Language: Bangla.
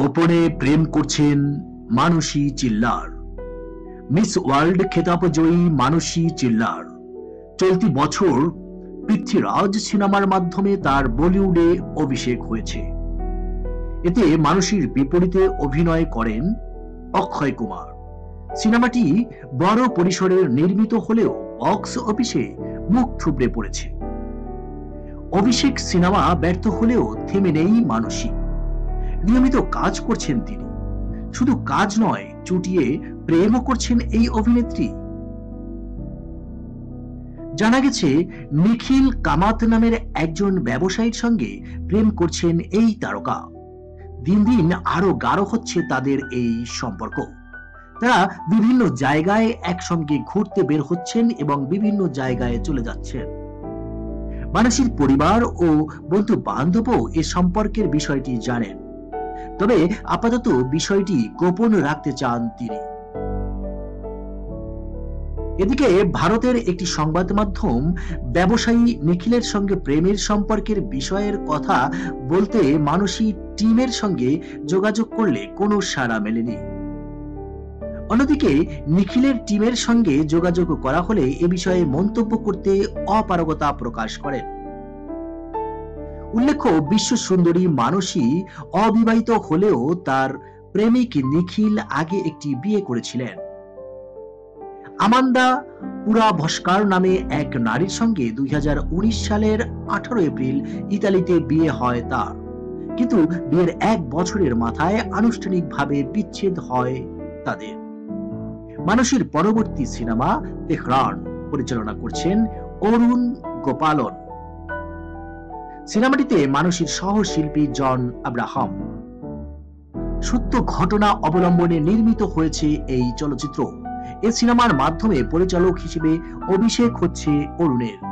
গোপনে প্রেম করছেন মানসী চিল্লার। মিস ওয়ার্ল্ড খেতাব জয়ী মানসী চিল্লার। চলতি বছর পৃথ্বীরাজ সিনেমার মাধ্যমে তার বলিউডে অভিষেক হয়েছে। এতে মানসীর বিপরীতে অভিনয় করেন অক্ষয় কুমার। সিনেমাটি বড় পরিসরে নির্মিত হলেও বক্স অফিসে মুখ থুবড়ে পড়েছে। অভিষেক সিনেমা ব্যর্থ হলেও থেমে নেই মানসী। নিয়মিত কাজ করছেন তিনি। শুধু কাজ নয়, চুটিয়ে প্রেমও করছেন এই অভিনেত্রী। জানা গেছে, নিখিল কামাত নামের একজন ব্যবসায়ীর সঙ্গে প্রেম করছেন এই তারকা। দিন দিন আরও গাঢ় হচ্ছে তাদের এই সম্পর্ক। তারা বিভিন্ন জায়গায় একসঙ্গে ঘুরতে বের হচ্ছেন এবং বিভিন্ন জায়গায় চলে যাচ্ছেন। মানসীর পরিবার ও বন্ধু বান্ধবও এ সম্পর্কের বিষয়টি জানেন। তবে আপাতত বিষয়টি গোপন রাখতে চান তিনি। এদিকে ভারতের একটি সংবাদ মাধ্যম ব্যবসায়ী নিখিলের সঙ্গে প্রেমের সম্পর্কের বিষয়ের কথা বলতে মানসী টিমের সঙ্গে যোগাযোগ করলে কোনো সাড়া মেলেনি। অন্যদিকে নিখিলের টিমের সঙ্গে যোগাযোগ করা হলে এ বিষয়ে মন্তব্য করতে অপারগতা প্রকাশ করেন। উল্লেখ্য বিশ্ব সুন্দরী মানসী অবিবাহিত হলেও তার প্রেমিক নিখিল আগে একটি বিয়ে করেছিলেন। আমান্দা পুরা ভস্কার নামে এক নারীর সঙ্গে দুই হাজার উনিশ সালের আঠারো এপ্রিল ইতালিতে বিয়ে হয় তার। কিন্তু বিয়ের এক বছরের মাথায় আনুষ্ঠানিকভাবে বিচ্ছেদ হয় তাদের। মানুষের পরবর্তী সিনেমা, তেহরান, পরিচালনা করছেন অরুণ গোপালন। সিনেমাটিতে মানসীর সহশিল্পী জন আব্রাহাম। সত্য ঘটনা অবলম্বনে নির্মিত হয়েছে এই চলচ্চিত্র। এ সিনেমার মাধ্যমে পরিচালক হিসেবে অভিষেক হচ্ছে অরুণের।